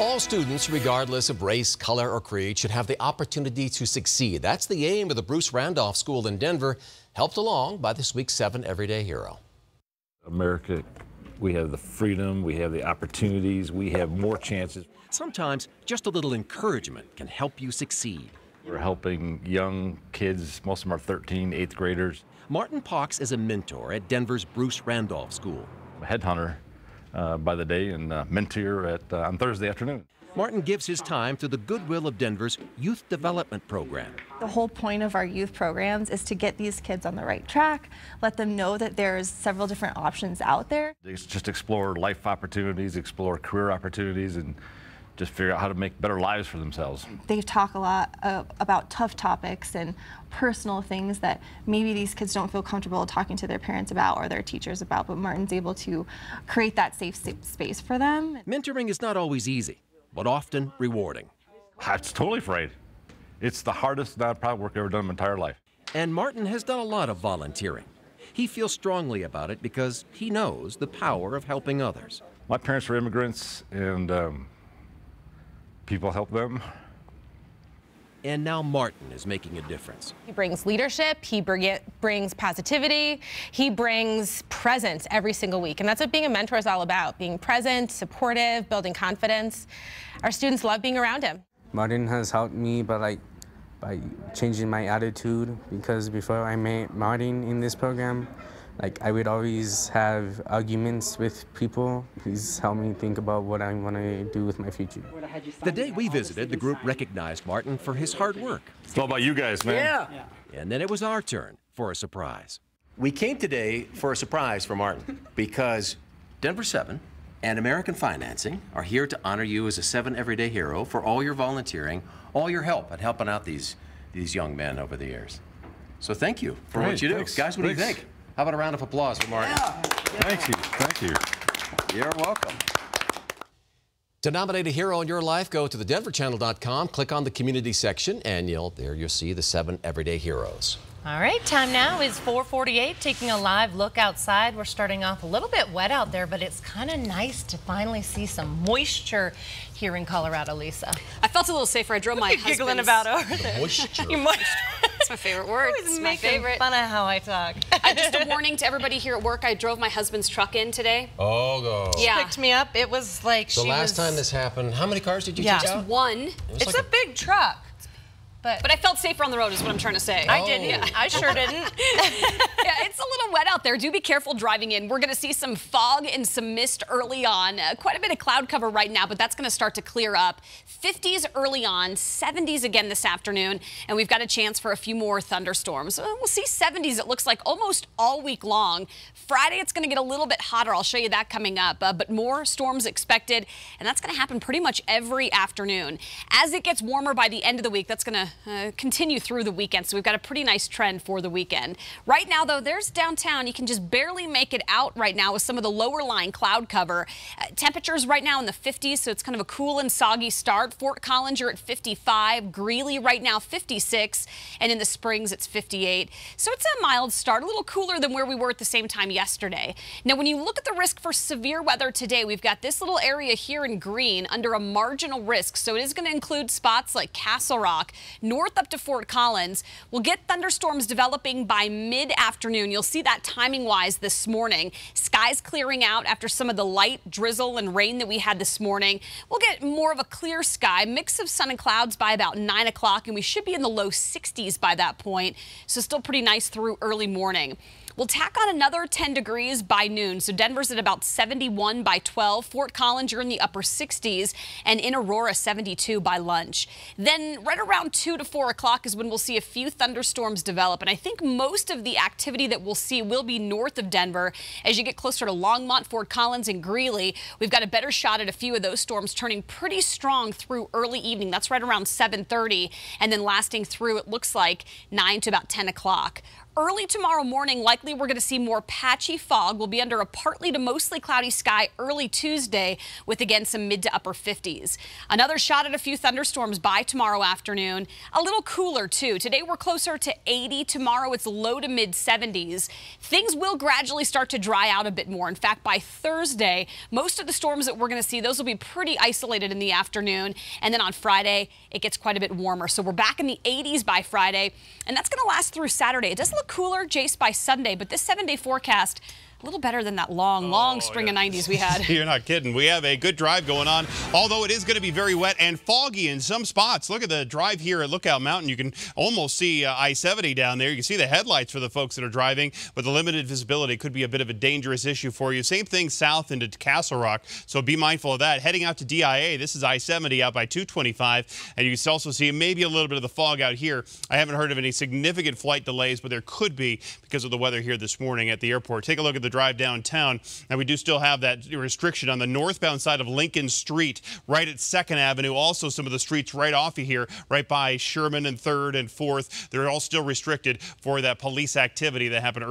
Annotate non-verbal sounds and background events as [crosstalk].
All students, regardless of race, color, or creed, should have the opportunity to succeed. That's the aim of the Bruce Randolph School in Denver, helped along by this week's 7 Everyday Hero. America, we have the freedom, we have the opportunities, we have more chances. Sometimes just a little encouragement can help you succeed. We're helping young kids, most of them are 13, eighth graders. Martin Pocs is a mentor at Denver's Bruce Randolph School. I'm a headhunter uh, by the day and uh, mentor at, uh, on Thursday afternoon. Martin gives his time to the goodwill of Denver's youth development program. The whole point of our youth programs is to get these kids on the right track, let them know that there's several different options out there. Just explore life opportunities, explore career opportunities, and just figure out how to make better lives for themselves. They talk a lot uh, about tough topics and personal things that maybe these kids don't feel comfortable talking to their parents about or their teachers about, but Martin's able to create that safe space for them. Mentoring is not always easy, but often rewarding. It's totally afraid. It's the hardest nonprofit work I've ever done in my entire life. And Martin has done a lot of volunteering. He feels strongly about it because he knows the power of helping others. My parents were immigrants, and um, people help them. And now Martin is making a difference. He brings leadership, he bring brings positivity, he brings presence every single week. And that's what being a mentor is all about, being present, supportive, building confidence. Our students love being around him. Martin has helped me by like by changing my attitude because before I met Martin in this program, like I would always have arguments with people. Please help me think about what I want to do with my future. The day we visited, the group recognized Martin for his hard work. It's all about you guys, man. Yeah. And then it was our turn for a surprise. We came today for a surprise for Martin [laughs] because Denver 7 and American Financing are here to honor you as a 7 Everyday Hero for all your volunteering, all your help at helping out these, these young men over the years. So thank you for what you do. thanks. Guys, what do you think? How about a round of applause for Martin? Thank you. Thank you. You're welcome. To nominate a hero in your life, go to thedenverchannel.com, click on the community section, and you'll there you'll see the seven everyday heroes. All right, time now is 448, taking a live look outside. We're starting off a little bit wet out there, but it's kind of nice to finally see some moisture here in Colorado, Lisa. I felt a little safer. I drove my What are you giggling about over there? [laughs] Moisture. You moist. It's my favorite word. Always It's my making favorite. fun of how I talk. I, just a [laughs] warning to everybody here at work. I drove my husband's truck in today. Oh, go. Yeah. Picked me up. It was like The she last was, time this happened, how many cars did you Yeah. take Just out? One. It It's like a big truck, but, But I felt safer on the road is what I'm trying to say. I Oh. didn't. I sure didn't. [laughs] [laughs] yeah, it's a little wet out there. Do be careful driving in. We're going to see some fog and some mist early on. Uh, quite a bit of cloud cover right now, but that's going to start to clear up. 50s early on, 70s again this afternoon, and we've got a chance for a few more thunderstorms. Uh, we'll see 70s, it looks like, almost all week long. Friday, it's going to get a little bit hotter. I'll show you that coming up, uh, but more storms expected, and that's going to happen pretty much every afternoon. As it gets warmer by the end of the week, that's going to uh, continue through the weekend, so we've got a pretty nice trend for the weekend. Right now, though, there's downtown. You can just barely make it out right now with some of the lower lying cloud cover. Uh, temperatures right now in the 50s, so it's kind of a cool and soggy start. Fort Collins, you're at 55. Greeley right now 56, and in the Springs it's 58. So it's a mild start, a little cooler than where we were at the same time yesterday. Now, when you look at the risk for severe weather today, we've got this little area here in green under a marginal risk. So it is going to include spots like Castle Rock, north up to Fort Collins. We'll get thunderstorms developing by mid-afternoon. You'll see that timing-wise this morning. Skies clearing out after some of the light drizzle and rain that we had this morning. We'll get more of a clear sky, mix of sun and clouds by about 9 o'clock, and we should be in the low 60s by that point. So still pretty nice through early morning. We'll tack on another 10 degrees by noon. So Denver's at about 71 by 12. Fort Collins, you're in the upper 60s. And in Aurora, 72 by lunch. Then right around 2 to 4 o'clock is when we'll see a few thunderstorms develop. And I think most of the activity that we'll see will be north of Denver. As you get closer to Longmont, Fort Collins, and Greeley, we've got a better shot at a few of those storms turning pretty strong through early evening. That's right around 7.30 and then lasting through, it looks like, 9 to about 10 o'clock. Early tomorrow morning, likely likely we're going to see more patchy fog. We'll be under a partly to mostly cloudy sky early Tuesday with again some mid to upper 50s. Another shot at a few thunderstorms by tomorrow afternoon. A little cooler too. Today we're closer to 80. Tomorrow it's low to mid 70s. Things will gradually start to dry out a bit more. In fact, by Thursday, most of the storms that we're going to see, those will be pretty isolated in the afternoon. And then on Friday, it gets quite a bit warmer. So we're back in the 80s by Friday, and that's going to last through Saturday. It does look cooler, Jace, by Sunday, but this seven day forecast a little better than that long, long Oh, string yeah. of 90s we had. [laughs] You're not kidding. We have a good drive going on, although it is going to be very wet and foggy in some spots. Look at the drive here at Lookout Mountain. You can almost see uh, I-70 down there. You can see the headlights for the folks that are driving, but the limited visibility could be a bit of a dangerous issue for you. Same thing south into Castle Rock, so be mindful of that. Heading out to DIA, this is I-70 out by 225, and you can also see maybe a little bit of the fog out here. I haven't heard of any significant flight delays, but there could be because of the weather here this morning at the airport. Take a look at drive downtown. Now, we do still have that restriction on the northbound side of Lincoln Street, right at 2nd Avenue. Also, some of the streets right off of here, right by Sherman and 3rd and 4th. They're all still restricted for that police activity that happened earlier.